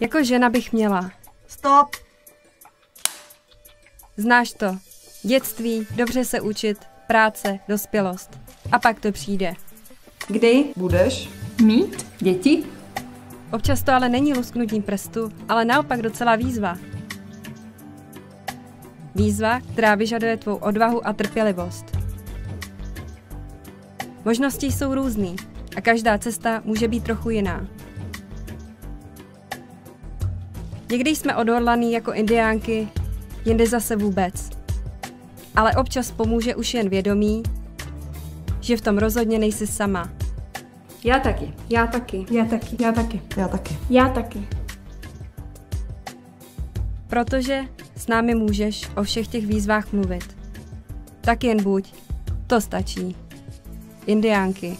Jako žena bych měla. Stop! Znáš to. Dětství, dobře se učit, práce, dospělost. A pak to přijde. Kdy Budeš? mít děti? Občas to ale není lusknutím prstu, ale naopak docela výzva. Výzva, která vyžaduje tvou odvahu a trpělivost. Možnosti jsou různý a každá cesta může být trochu jiná. Někdy jsme odhodlaný jako indiánky, jindy zase vůbec. Ale občas pomůže už jen vědomí, že v tom rozhodně nejsi sama. Já taky. Já taky. Já taky. Já taky. Já taky. Já taky. Protože s námi můžeš o všech těch výzvách mluvit. Tak jen buď. To stačí. Indiánky.